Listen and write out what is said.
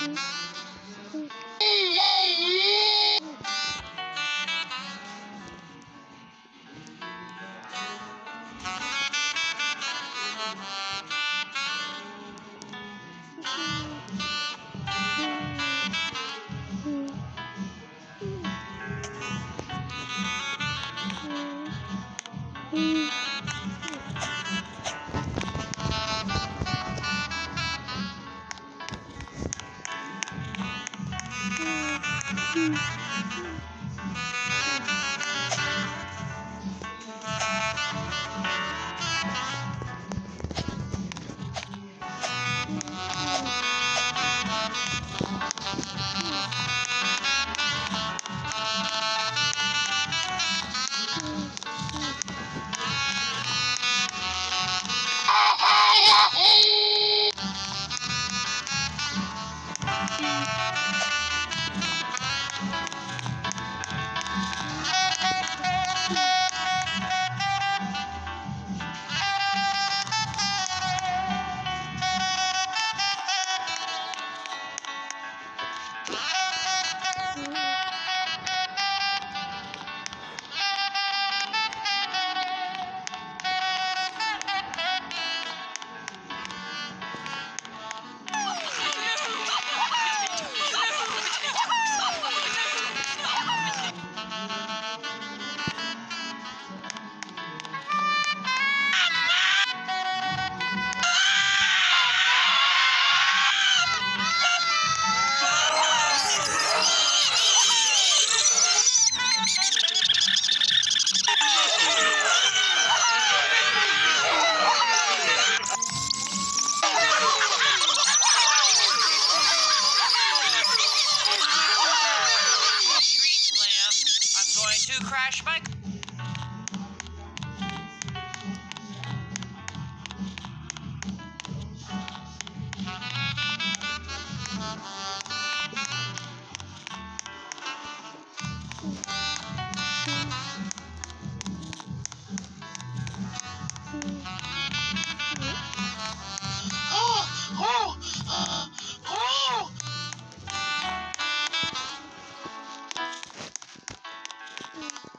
Hı? to Crash Mike. Bye.